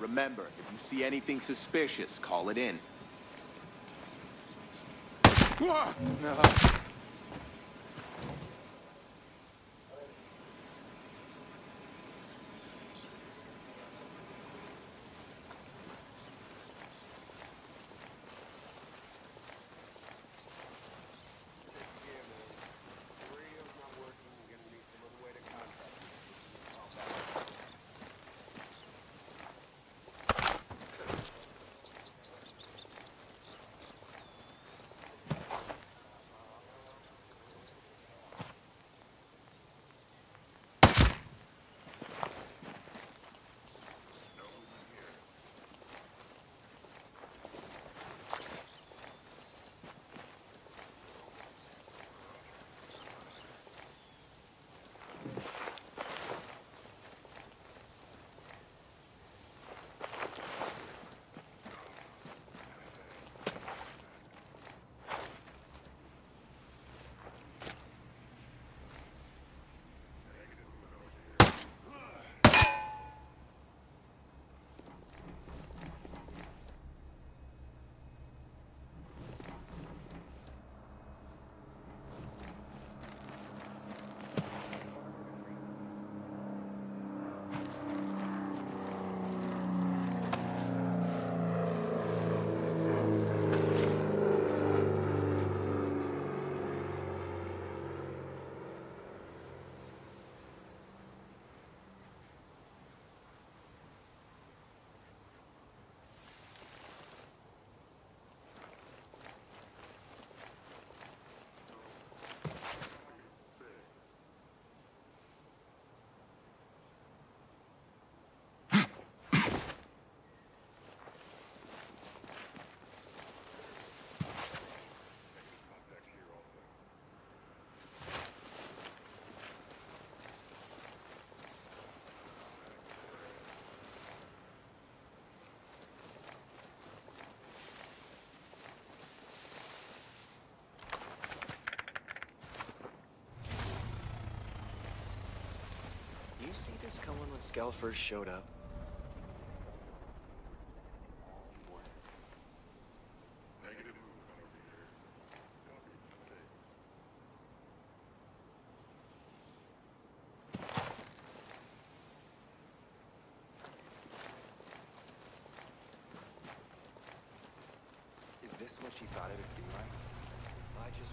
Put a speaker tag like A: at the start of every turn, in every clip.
A: Remember, if you see anything suspicious, call it in.
B: See this coming when Skell first showed up? Is this what she thought it would be like? I just...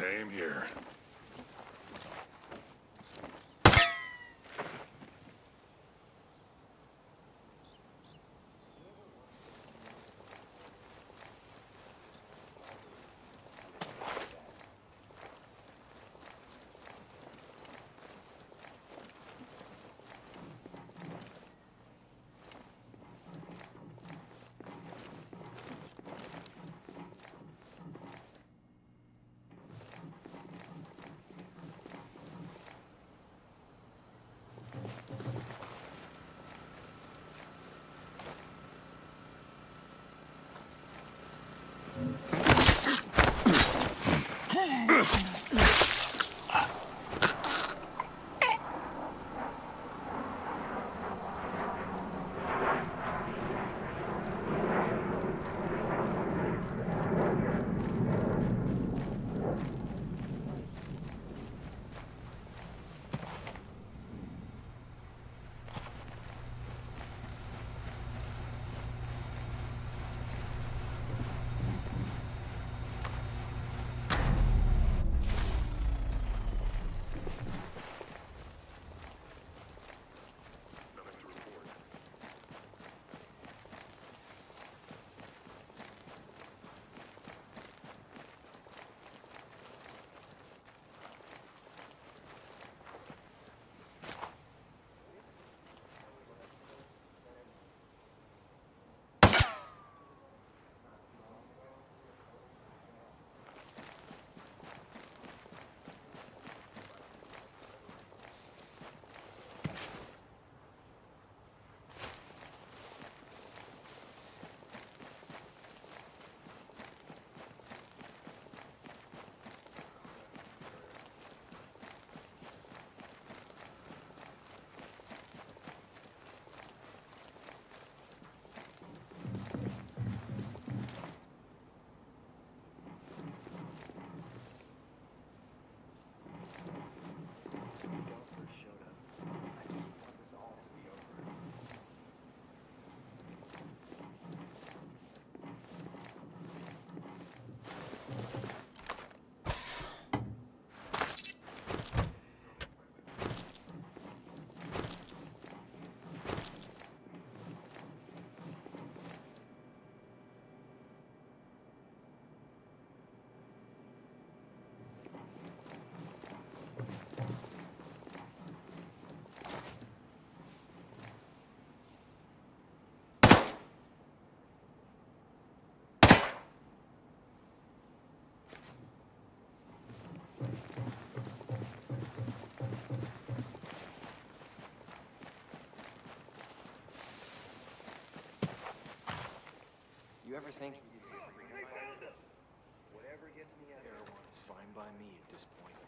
C: Same here. Ugh!
B: Ever think? Whatever gets me out of is fine by me at this point.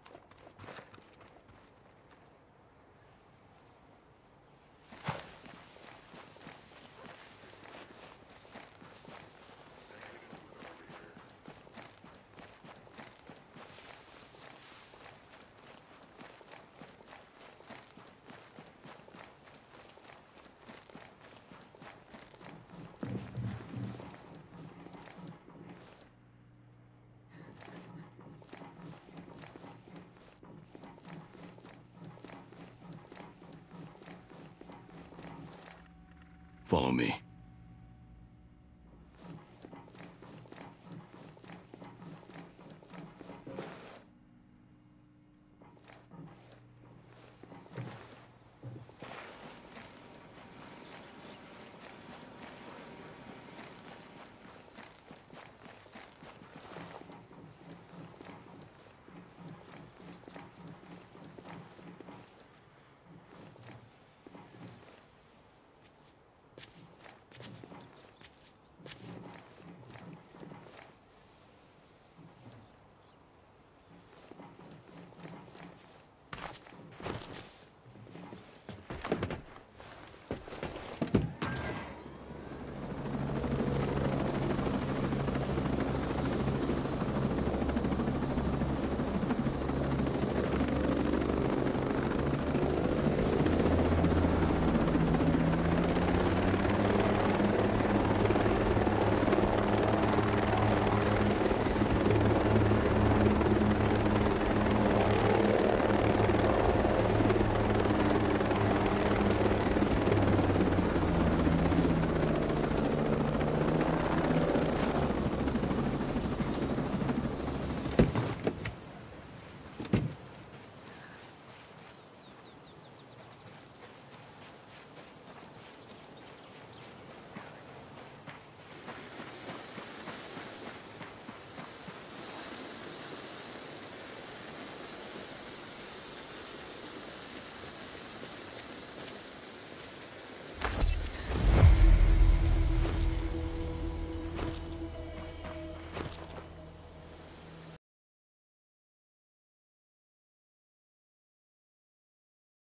C: Follow me.